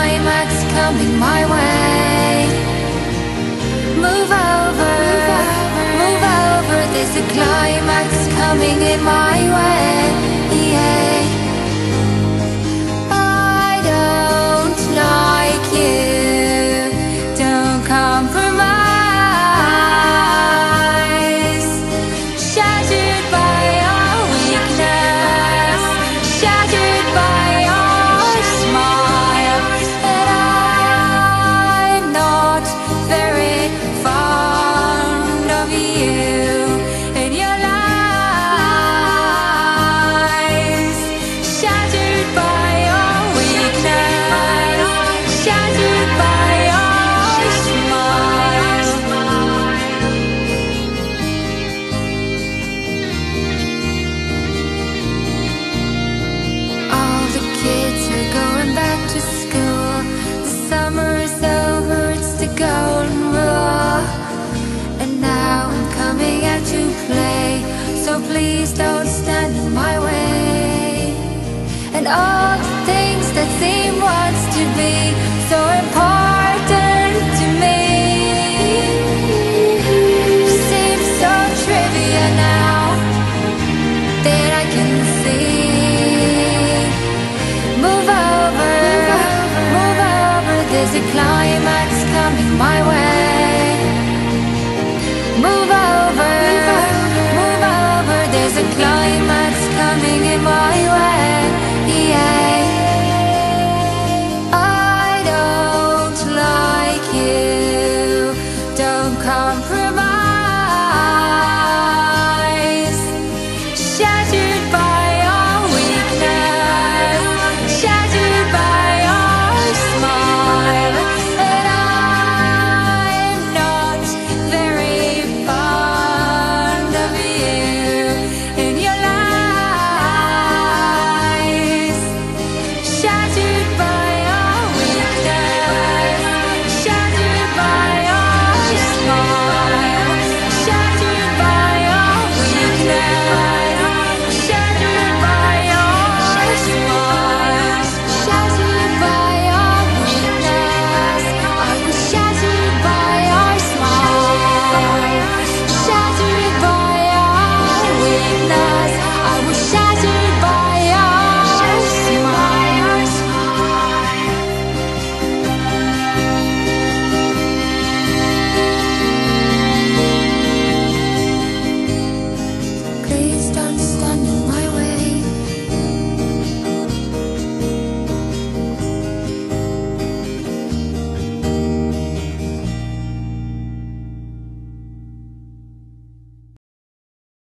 climax coming my way. all the things that seem once to be so important to me seem so trivial now that I can see move over, move over. there's a climax coming my way